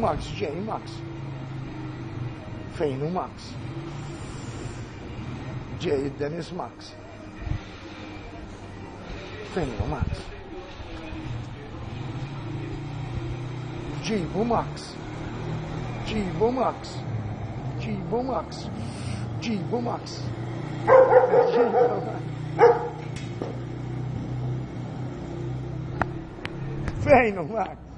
Max, J Max. Feino Max? J Dennis Max. Feino Max? Gibo Max. Gibo Max. Gibo Max. Gibo Max. Ġibu Max. Max?